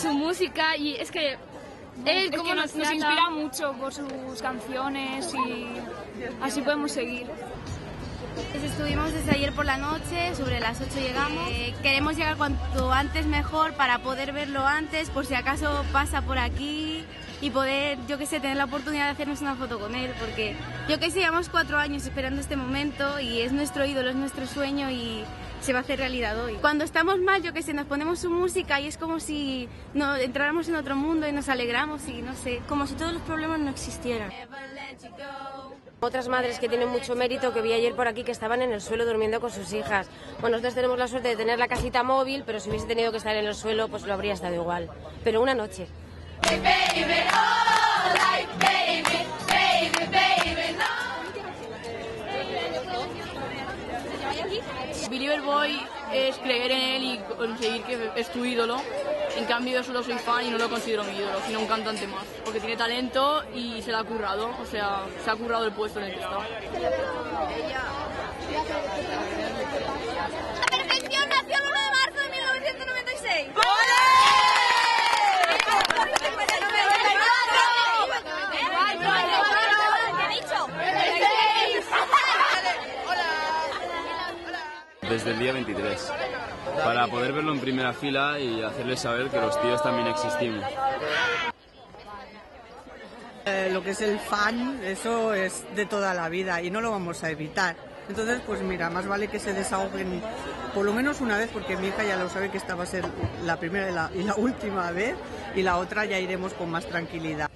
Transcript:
su música y es que él Es como que nos, nos inspira mucho por sus canciones y así podemos seguir. Pues estuvimos desde ayer por la noche, sobre las 8 llegamos. Eh, queremos llegar cuanto antes mejor para poder verlo antes, por si acaso pasa por aquí y poder, yo que sé, tener la oportunidad de hacernos una foto con él, porque yo que sé, llevamos cuatro años esperando este momento y es nuestro ídolo, es nuestro sueño y se va a hacer realidad hoy. Cuando estamos mal, yo que sé, nos ponemos su música y es como si no, entráramos en otro mundo y nos alegramos y no sé, como si todos los problemas no existieran. Otras madres que tienen mucho mérito que vi ayer por aquí que estaban en el suelo durmiendo con sus hijas. Bueno, nosotros tenemos la suerte de tener la casita móvil, pero si hubiese tenido que estar en el suelo, pues lo habría estado igual. Pero una noche. Believer Boy es creer en él y conseguir que es tu ídolo. En cambio, yo solo soy fan y no lo considero mi ídolo, sino un cantante más. Porque tiene talento y se lo ha currado. O sea, se ha currado el puesto en el que está. Desde el día 23, para poder verlo en primera fila y hacerles saber que los tíos también existimos. Eh, lo que es el fan, eso es de toda la vida y no lo vamos a evitar. Entonces, pues mira, más vale que se desahoguen por lo menos una vez, porque mi hija ya lo sabe que esta va a ser la primera y la, y la última vez, y la otra ya iremos con más tranquilidad.